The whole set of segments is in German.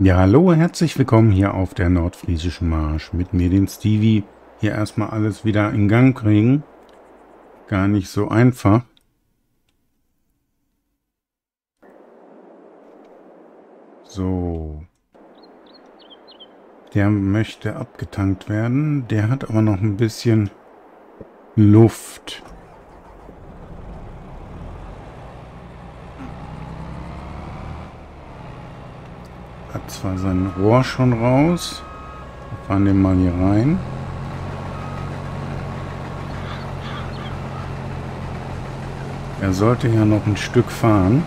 Ja, hallo, herzlich willkommen hier auf der Nordfriesischen Marsch mit mir, den Stevie. Hier erstmal alles wieder in Gang kriegen. Gar nicht so einfach. So. Der möchte abgetankt werden. Der hat aber noch ein bisschen Luft. Hat zwar sein Rohr schon raus. Wir fahren den mal hier rein. Er sollte ja noch ein Stück fahren.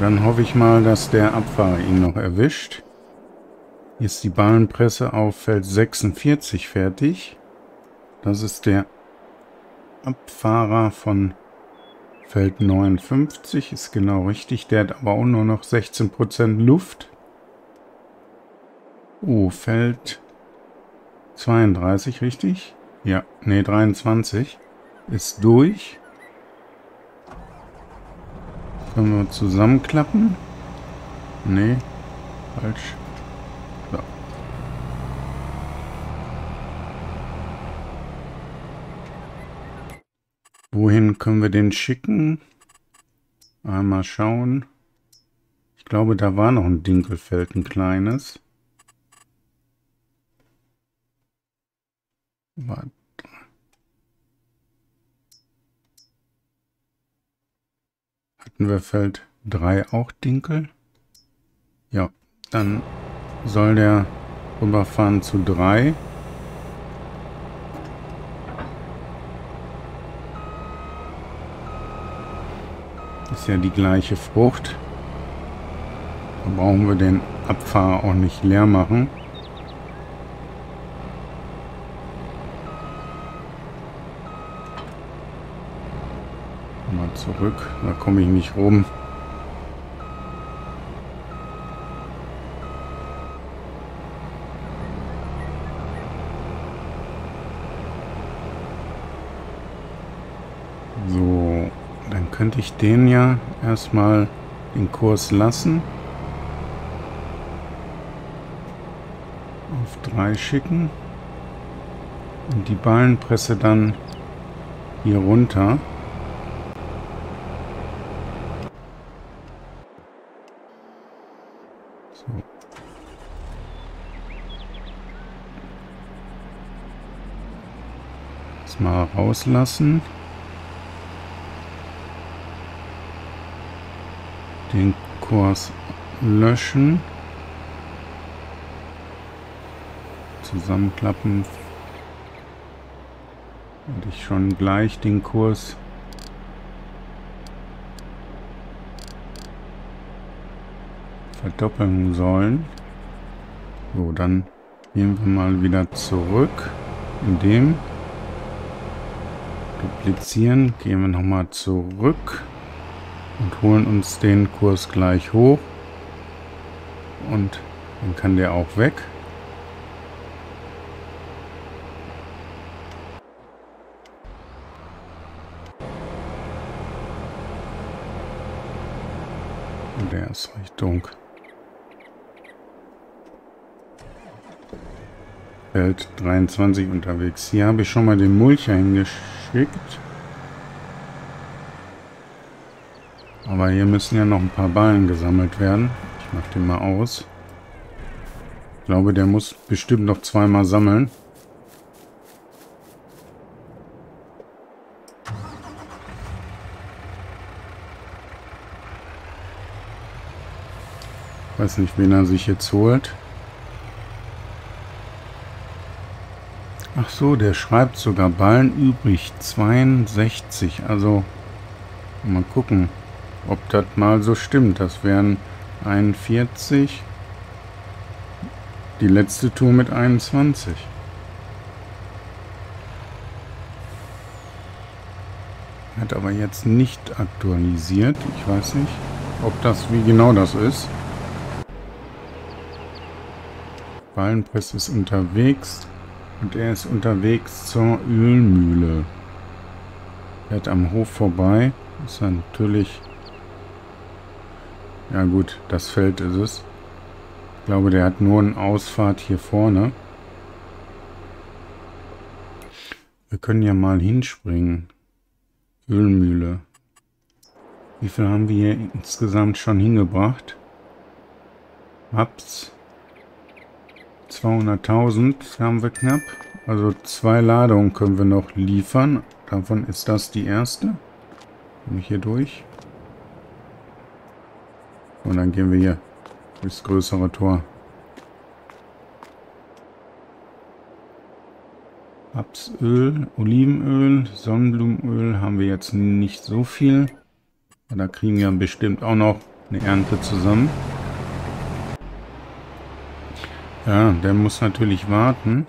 Dann hoffe ich mal, dass der Abfahrer ihn noch erwischt. Hier ist die Ballenpresse auf Feld 46 fertig. Das ist der Abfahrer von Feld 59 ist genau richtig. Der hat aber auch nur noch 16% Luft. Oh, Feld 32, richtig? Ja, nee, 23 ist durch. Können wir zusammenklappen? Nee, falsch. Wohin können wir den schicken? Einmal schauen. Ich glaube, da war noch ein Dinkelfeld, ein kleines. Warte. Hatten wir Feld 3 auch Dinkel? Ja, dann soll der rüberfahren zu 3. Ist ja die gleiche Frucht. Da brauchen wir den Abfahrer auch nicht leer machen. Mal zurück, da komme ich nicht rum. Ich den ja erstmal den Kurs lassen. Auf 3 schicken. Und die Ballenpresse dann hier runter. Mal rauslassen. Den Kurs löschen. Zusammenklappen. Und ich schon gleich den Kurs verdoppeln sollen. So, dann gehen wir mal wieder zurück. In dem duplizieren, gehen wir nochmal zurück und holen uns den Kurs gleich hoch. Und dann kann der auch weg. Der ist Richtung Feld 23 unterwegs. Hier habe ich schon mal den Mulcher hingeschickt. Aber hier müssen ja noch ein paar Ballen gesammelt werden. Ich mache den mal aus. Ich glaube, der muss bestimmt noch zweimal sammeln. Weiß nicht, wen er sich jetzt holt. Ach so, der schreibt sogar Ballen übrig. 62. Also, mal gucken ob das mal so stimmt. Das wären 41. Die letzte Tour mit 21. Hat aber jetzt nicht aktualisiert. Ich weiß nicht, ob das, wie genau das ist. Ballenpress ist unterwegs und er ist unterwegs zur Ölmühle. Er Fährt am Hof vorbei. Ist natürlich Ja gut, das Feld ist es. Ich glaube, der hat nur eine Ausfahrt hier vorne. Wir können ja mal hinspringen. Ölmühle. Wie viel haben wir hier insgesamt schon hingebracht? Ups. 200.000 haben wir knapp. Also zwei Ladungen können wir noch liefern. Davon ist das die erste. Komme ich hier durch. Und dann gehen wir hier durchs größere Tor. Rapsöl, Olivenöl, Sonnenblumenöl haben wir jetzt nicht so viel. Da kriegen wir bestimmt auch noch eine Ernte zusammen. Ja, der muss natürlich warten.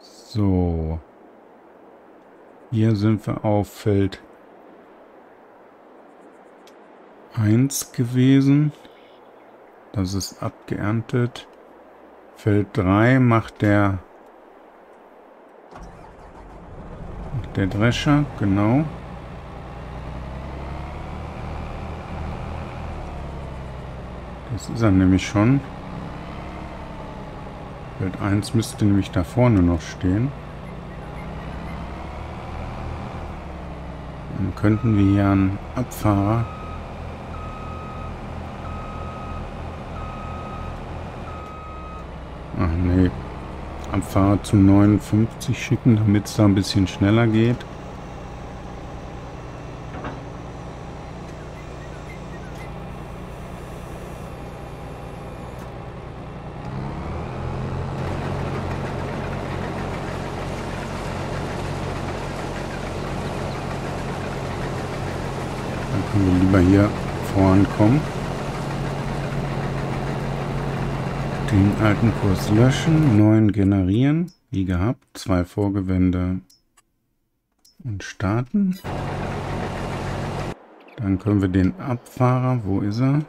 So. Hier sind wir auf Feld 1 gewesen. Das ist abgeerntet. Feld 3 macht der macht der Drescher, genau. Das ist er nämlich schon. Feld 1 müsste nämlich da vorne noch stehen. Dann könnten wir hier einen Abfahrer Ach nee. Abfahrer zu 59 schicken, damit es da ein bisschen schneller geht. hier vorankommen. Den alten Kurs löschen, neuen generieren, wie gehabt, zwei Vorgewände und starten. Dann können wir den Abfahrer, wo ist er?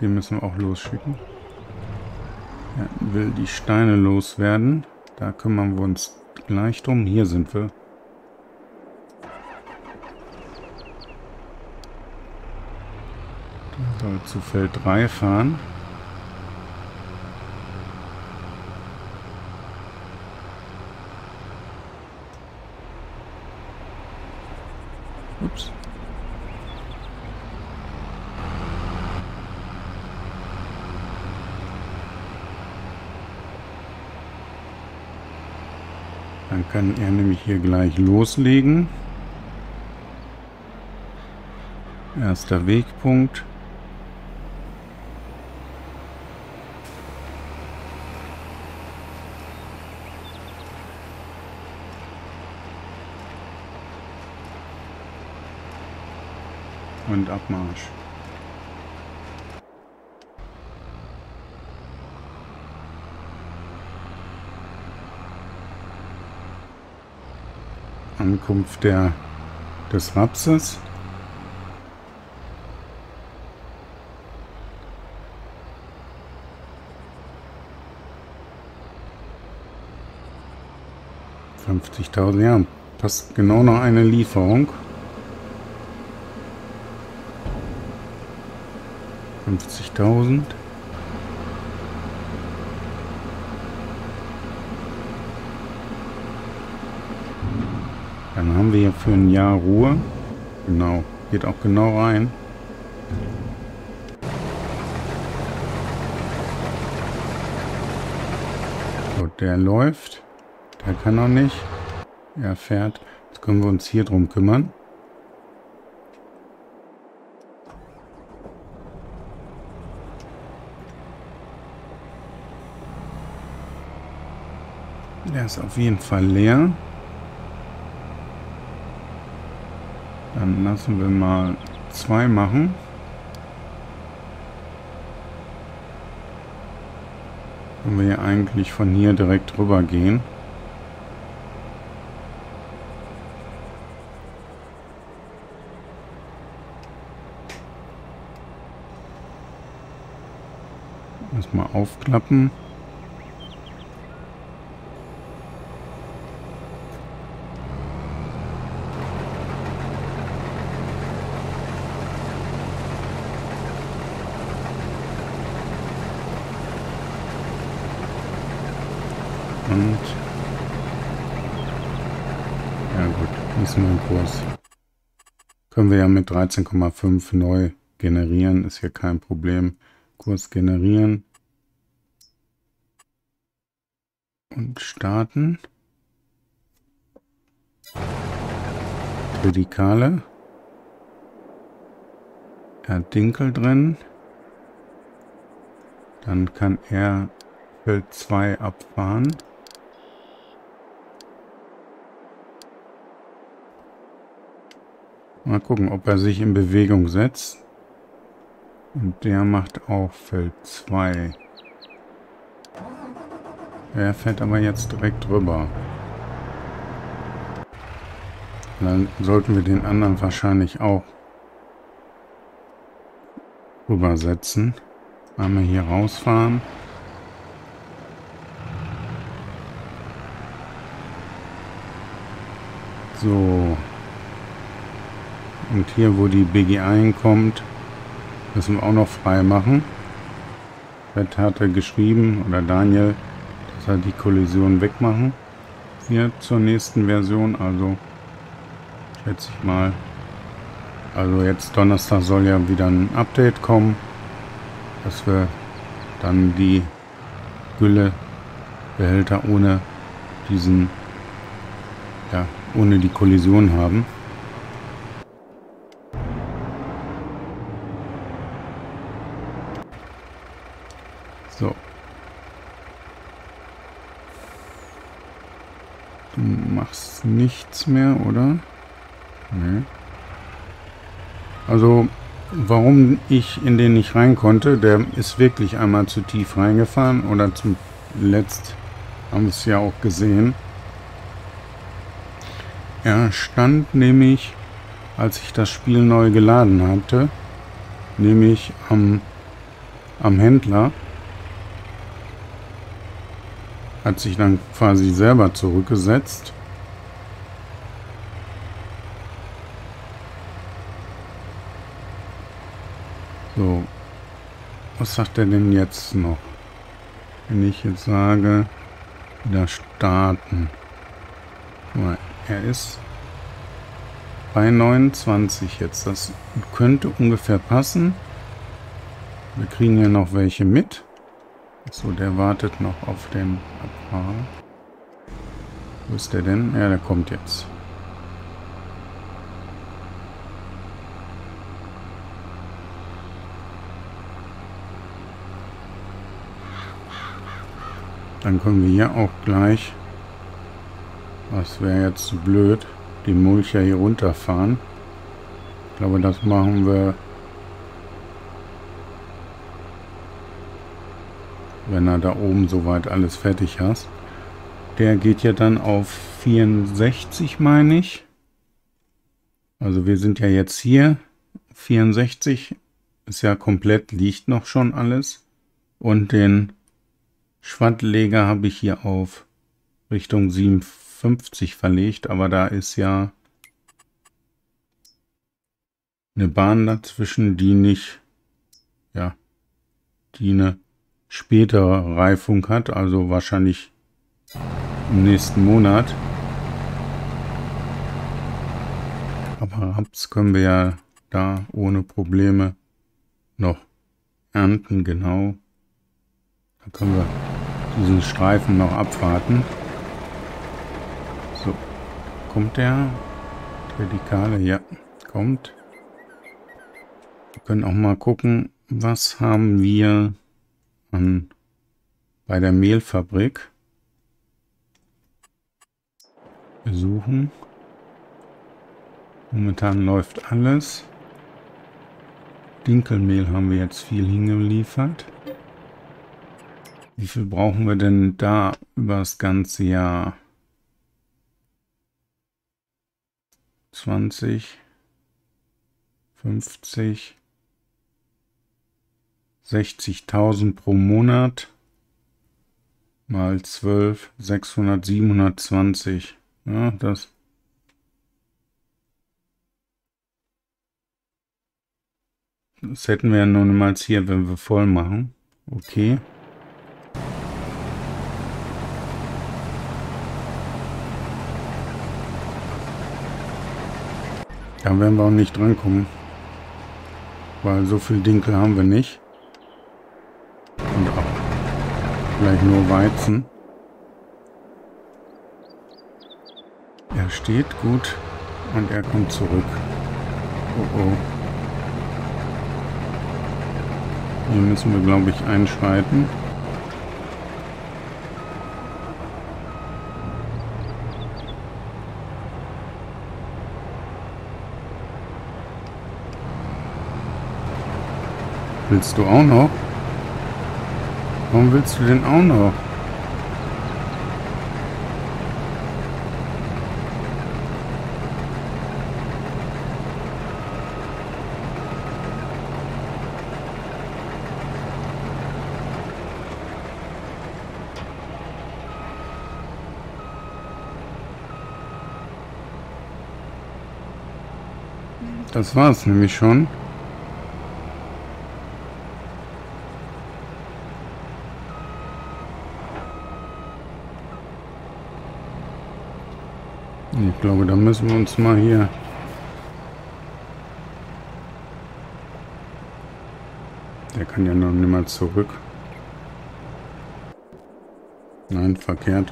Den müssen wir auch losschicken. Er will die Steine loswerden. Da kümmern wir uns gleich drum. Hier sind wir. soll zu Feld 3 fahren. Ups. Dann kann er nämlich hier gleich loslegen. Erster Wegpunkt. Und Abmarsch. Ankunft der, des Rapses. Fünfzigtausend, ja, passt genau noch eine Lieferung. 50.000. Dann haben wir hier für ein Jahr Ruhe. Genau, geht auch genau rein. So, der läuft. Der kann noch nicht. Er fährt. Jetzt können wir uns hier drum kümmern. Der ist auf jeden Fall leer. Dann lassen wir mal zwei machen. Können wir hier eigentlich von hier direkt rüber gehen. Erstmal aufklappen. gut, ist nur ein Kurs. Können wir mit 13,5 neu generieren, ist hier kein Problem. Kurs generieren. Und starten. Prädikale. Er hat Dinkel drin. Dann kann er Feld 2 abfahren. Mal gucken, ob er sich in Bewegung setzt. Und der macht auch Feld 2. Er fährt aber jetzt direkt drüber. Dann sollten wir den anderen wahrscheinlich auch rübersetzen. Einmal hier rausfahren. So. Und hier, wo die BG1 kommt, müssen wir auch noch frei machen. Red hatte geschrieben, oder Daniel, dass er die Kollision wegmachen wird zur nächsten Version. Also, schätze ich mal. Also jetzt Donnerstag soll ja wieder ein Update kommen, dass wir dann die Güllebehälter ohne diesen, ja, ohne die Kollision haben. Machst nichts mehr, oder? Nee. Also, warum ich in den nicht rein konnte, der ist wirklich einmal zu tief reingefahren. Oder zuletzt haben wir es ja auch gesehen. Er stand nämlich, als ich das Spiel neu geladen hatte, nämlich am, am Händler hat sich dann quasi selber zurückgesetzt. So, was sagt er denn jetzt noch? Wenn ich jetzt sage, wieder starten. Er ist bei 29 jetzt. Das könnte ungefähr passen. Wir kriegen ja noch welche mit. So, der wartet noch auf den Abfahrer. Wo ist der denn? Ja, der kommt jetzt. Dann können wir hier auch gleich, was wäre jetzt blöd, die Mulcher hier runterfahren. Ich glaube, das machen wir wenn er da oben soweit alles fertig hast. Der geht ja dann auf 64, meine ich. Also wir sind ja jetzt hier. 64 ist ja komplett, liegt noch schon alles. Und den Schwattleger habe ich hier auf Richtung 57 verlegt, aber da ist ja eine Bahn dazwischen, die nicht, ja, die eine spätere Reifung hat, also wahrscheinlich im nächsten Monat. Aber Raps können wir ja da ohne Probleme noch ernten, genau. Da können wir diesen Streifen noch abwarten. So, kommt der? Radikale, ja, kommt. Wir können auch mal gucken, was haben wir an, bei der Mehlfabrik besuchen. Momentan läuft alles. Dinkelmehl haben wir jetzt viel hingeliefert. Wie viel brauchen wir denn da über das ganze Jahr? 20, 50, 60.000 pro Monat mal 12, 600, 720. Ja, das Das hätten wir ja nur niemals hier, wenn wir voll machen. Okay. Da werden wir auch nicht drankommen. Weil so viel Dinkel haben wir nicht. Und auch vielleicht nur Weizen. Er steht gut und er kommt zurück. Oh oh. Hier müssen wir, glaube ich, einschreiten. Willst du auch noch? Warum willst du denn auch noch? Das war's nämlich schon. Glaube, da müssen wir uns mal hier... Der kann ja noch nicht mal zurück. Nein, verkehrt.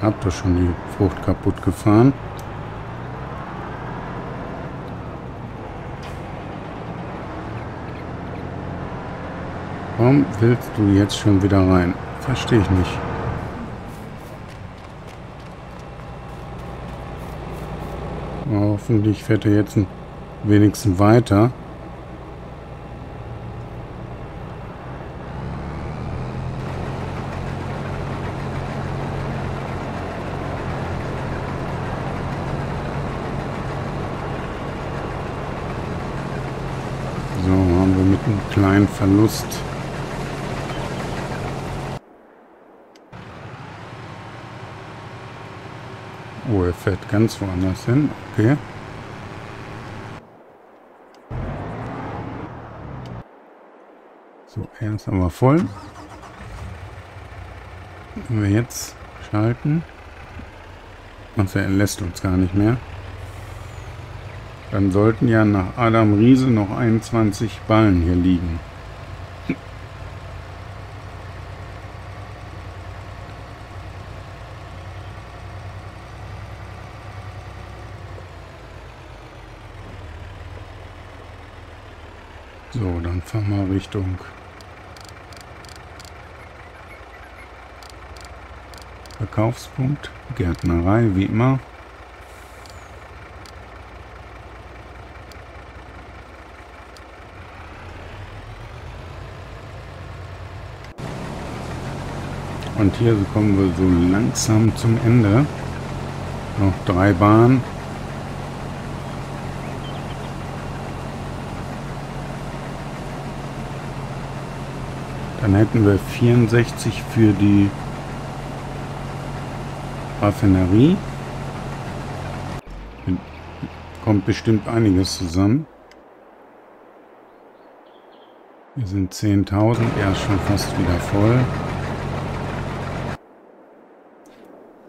Hab doch schon die Frucht kaputt gefahren. Warum willst du jetzt schon wieder rein? Verstehe ich nicht. Hoffentlich fährt er jetzt wenigstens weiter. So, haben wir mit einem kleinen Verlust Oh, er fährt ganz woanders hin. Okay. So, er ist aber voll. Wenn wir jetzt schalten. Also er lässt uns gar nicht mehr. Dann sollten ja nach Adam Riese noch 21 Ballen hier liegen. Fahren wir Richtung Verkaufspunkt, Gärtnerei, wie immer. Und hier kommen wir so langsam zum Ende. Noch drei Bahnen. Dann hätten wir 64 für die Raffinerie. Kommt bestimmt einiges zusammen. Wir sind 10.000, er ist schon fast wieder voll.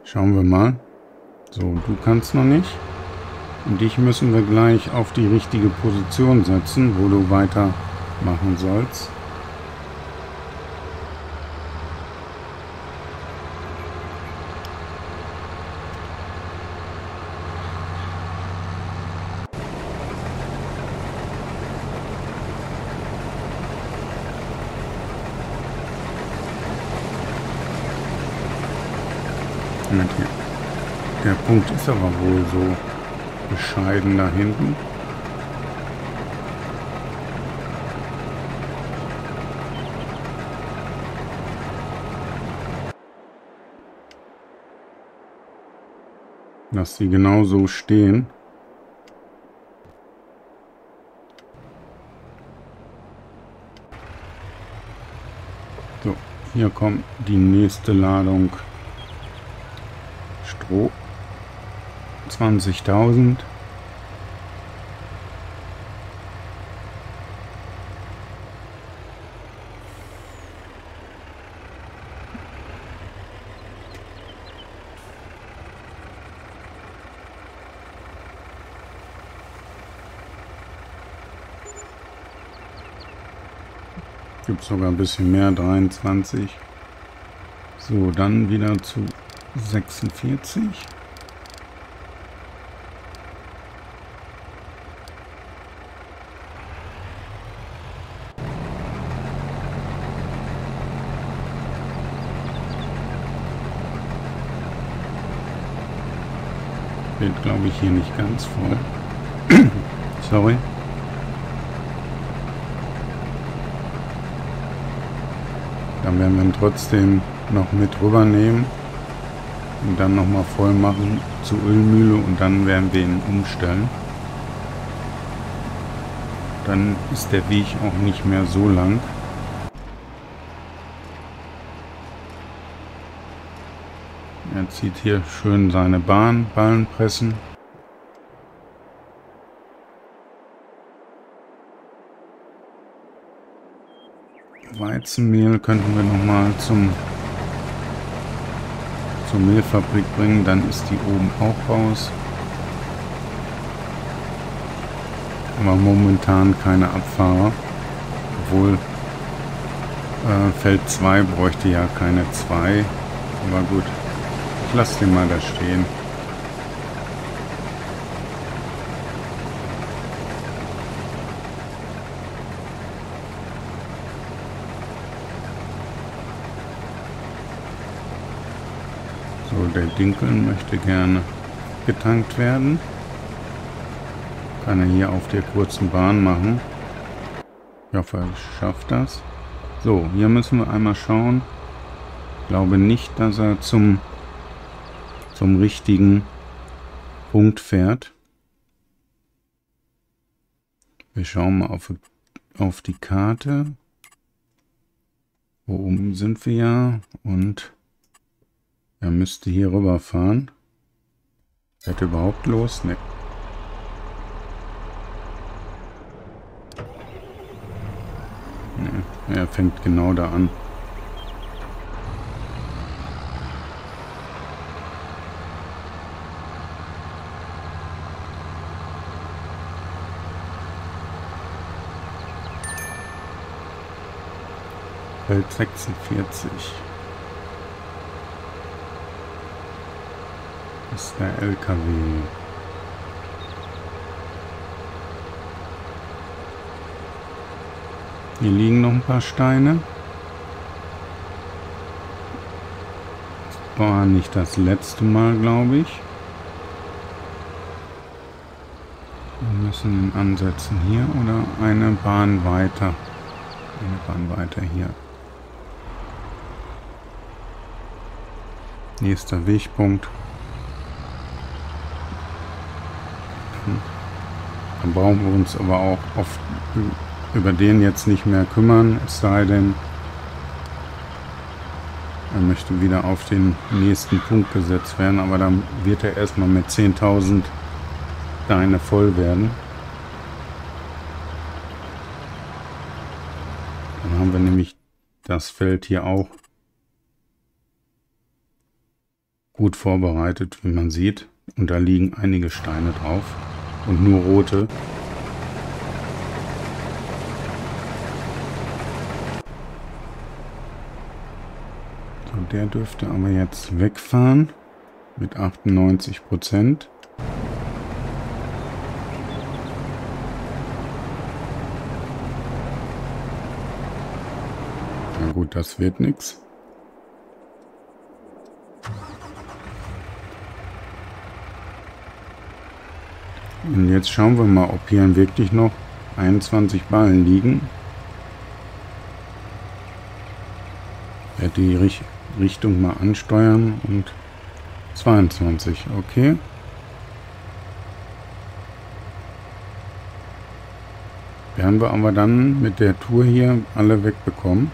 Schauen wir mal. So, du kannst noch nicht. Und dich müssen wir gleich auf die richtige Position setzen, wo du weitermachen sollst. Der Punkt ist aber wohl so bescheiden da hinten. Dass sie genau so stehen. So, hier kommt die nächste Ladung pro 20.000. Gibt sogar ein bisschen mehr, 23. So, dann wieder zu 46. Wird, glaube ich, hier nicht ganz voll. Sorry. Dann werden wir ihn trotzdem noch mit rübernehmen und dann nochmal voll machen zur Ölmühle und dann werden wir ihn umstellen. Dann ist der Weg auch nicht mehr so lang. Er zieht hier schön seine Bahn, Ballenpressen. Weizenmehl könnten wir nochmal zum zur Mehlfabrik bringen, dann ist die oben auch raus. Aber momentan keine Abfahrer, obwohl äh, Feld 2 bräuchte ja keine 2. Aber gut, ich lasse den mal da stehen. Der Dinkel möchte gerne getankt werden. Kann er hier auf der kurzen Bahn machen. Ich hoffe, er schafft das. So, hier müssen wir einmal schauen. Ich glaube nicht, dass er zum, zum richtigen Punkt fährt. Wir schauen mal auf, auf die Karte. Wo oben sind wir ja? Und er müsste hier rüberfahren. Fährt er überhaupt los? Ne. Ne, er fängt genau da an. Feld 46. ist der LKW. Hier liegen noch ein paar Steine. War nicht das letzte Mal, glaube ich. Wir müssen ihn ansetzen hier oder eine Bahn weiter. Eine Bahn weiter hier. Nächster Wegpunkt. Dann brauchen wir uns aber auch oft über den jetzt nicht mehr kümmern, es sei denn, er möchte wieder auf den nächsten Punkt gesetzt werden, aber dann wird er erstmal mit 10.000 Steine voll werden. Dann haben wir nämlich das Feld hier auch gut vorbereitet, wie man sieht. Und da liegen einige Steine drauf. Und nur rote. So, der dürfte aber jetzt wegfahren. Mit 98 Prozent. Na gut, das wird nichts. Und jetzt schauen wir mal, ob hier wirklich noch 21 Ballen liegen. Werde die Richtung mal ansteuern und 22, okay. Werden wir aber dann mit der Tour hier alle wegbekommen.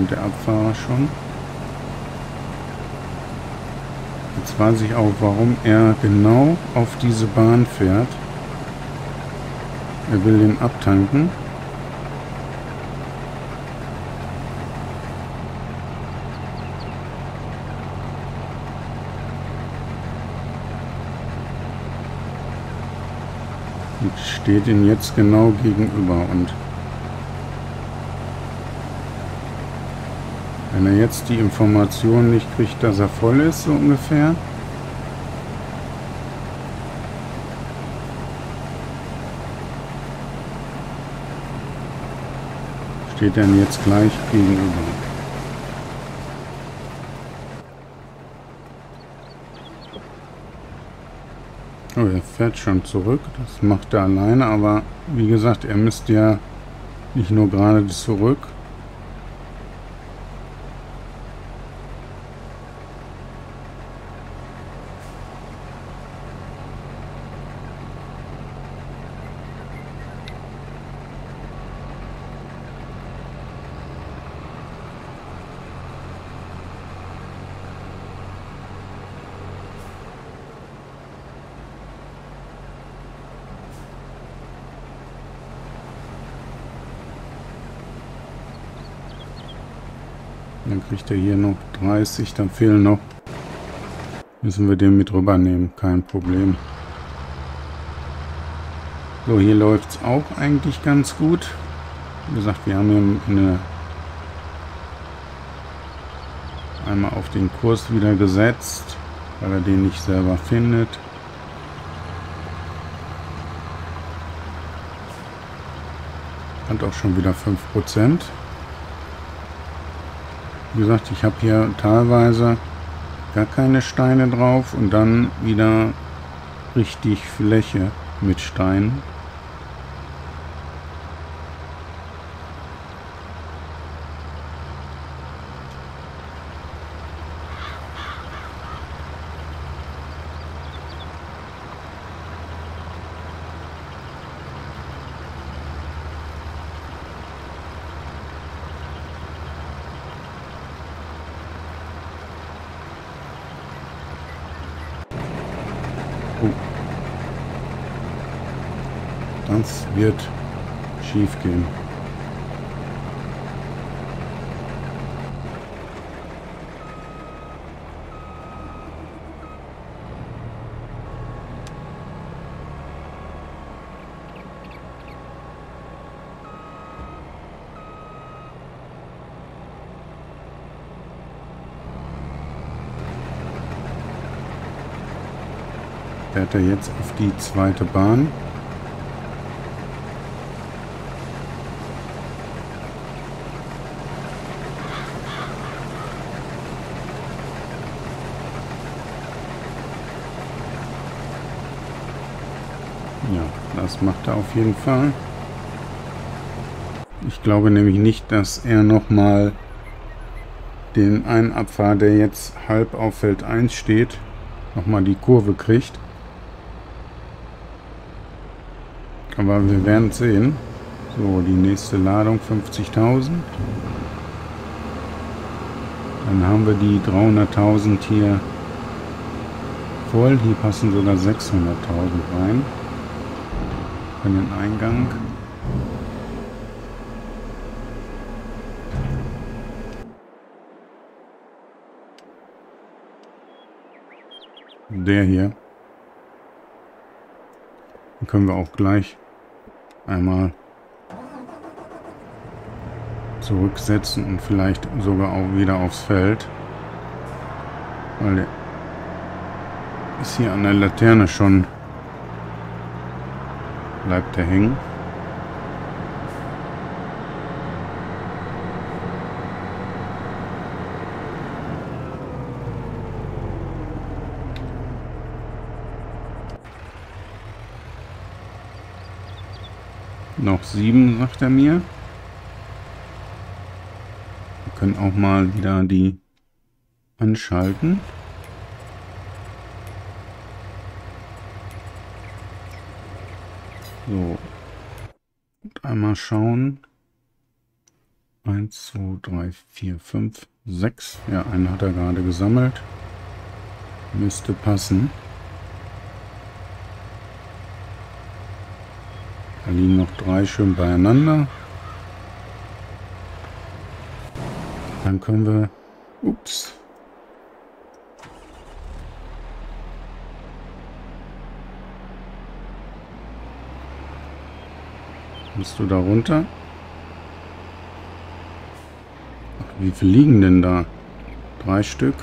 kommt der Abfahrer schon. Jetzt weiß ich auch, warum er genau auf diese Bahn fährt. Er will den abtanken. Und steht ihn jetzt genau gegenüber und wenn er jetzt die Information nicht kriegt, dass er voll ist, so ungefähr, steht er jetzt gleich gegenüber. Oh, er fährt schon zurück. Das macht er alleine, aber wie gesagt, er müsste ja nicht nur gerade zurück, Kriegt er hier noch 30, dann fehlen noch. Müssen wir den mit rübernehmen, kein Problem. So, hier läuft es auch eigentlich ganz gut. Wie gesagt, wir haben hier eine einmal auf den Kurs wieder gesetzt, weil er den nicht selber findet. Hat auch schon wieder 5%. Wie gesagt, ich habe hier teilweise gar keine Steine drauf und dann wieder richtig Fläche mit Steinen. Das wird schief gehen. Fährt er jetzt auf die zweite Bahn. Das macht er auf jeden Fall. Ich glaube nämlich nicht, dass er nochmal den einen Abfahrer, der jetzt halb auf Feld 1 steht, nochmal die Kurve kriegt. Aber wir werden sehen. So, die nächste Ladung 50.000. Dann haben wir die 300.000 hier voll. Hier passen sogar 600.000 rein in den Eingang. Der hier. Den können wir auch gleich einmal zurücksetzen und vielleicht sogar auch wieder aufs Feld. Weil der ist hier an der Laterne schon Bleibt er hängen? Noch sieben, sagt er mir. Wir können auch mal wieder die anschalten. So. Und einmal schauen. 1, 2, 3, 4, 5, 6. Ja, einen hat er gerade gesammelt. Müsste passen. Da liegen noch drei schön beieinander. Dann können wir... Ups. Musst du da runter? Wie viele liegen denn da? Drei Stück.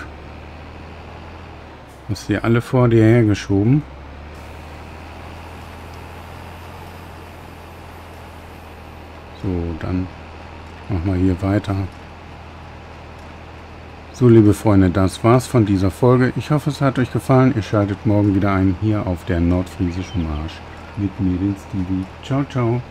Hast du alle vor dir hergeschoben? So, dann machen wir hier weiter. So, liebe Freunde, das war's von dieser Folge. Ich hoffe, es hat euch gefallen. Ihr schaltet morgen wieder ein hier auf der Nordfriesischen Marsch mit mir, den Stevie. Ciao, ciao.